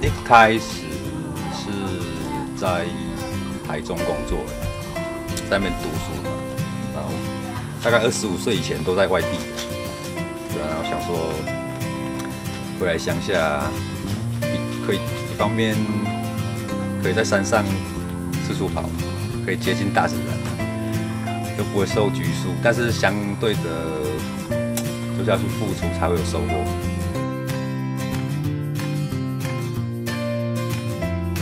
一开始是在台中工作，在那边读书嘛，然后大概二十五岁以前都在外地，然后想说回来乡下，可以一方面可以在山上四处跑，可以接近大自然，又不会受拘束，但是相对的就是要去付出才会有收获。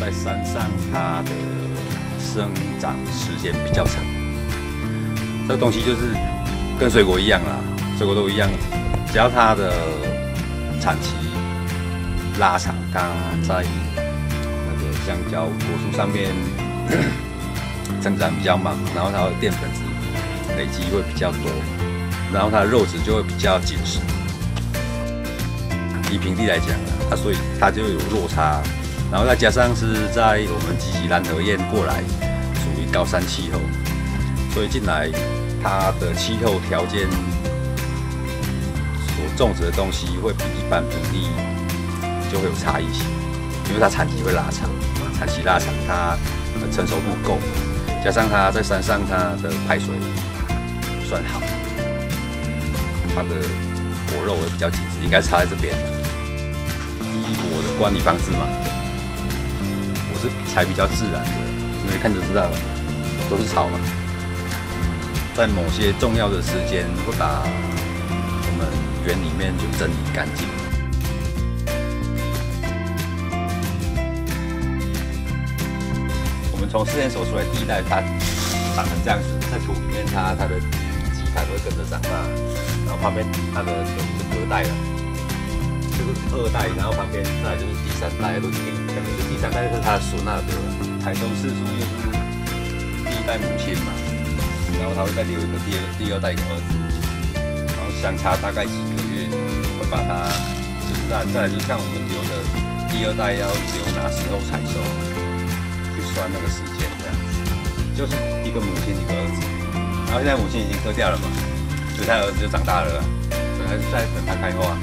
在山上，它的生长时间比较长。这个东西就是跟水果一样啦，水果都一样，只要它的产期拉长，它在那个香蕉果树上面 增长比较慢，然后它的淀粉质累积会比较多，然后它的肉质就会比较紧实。以平地来讲啊，它所以它就有落差。然后再加上是在我们吉吉兰河堰过来，属于高山气候，所以进来它的气候条件所种植的东西会比一般平地就会有差异性，因为它产期会拉长，产期拉长它成熟度够，加上它在山上它的排水算好，它的果肉会比较紧实，应该差在这边。依我的管理方式嘛。是采比较自然的，因为看就知道了，都是草嘛。在某些重要的时间，会把我们园里面就整理干净。我们从试验所出来第一代，它长成这样子，在土里面，它它的基盘会跟着长大，然后旁边它的有一个隔代了。就是二代，然后旁边再来就是第三代，都是第，可能是第三代是他的孙那个台中四叔又是第一代母亲嘛，然后他会再留一个第二第二代一个儿子，然后相差大概几个月会把他，就是再再就像我们留的第二代要留哪时候采收，去算那个时间这样子，就是一个母亲一个儿子，然后现在母亲已经割掉了嘛，所以他儿子就长大了，所以还是在等他开花。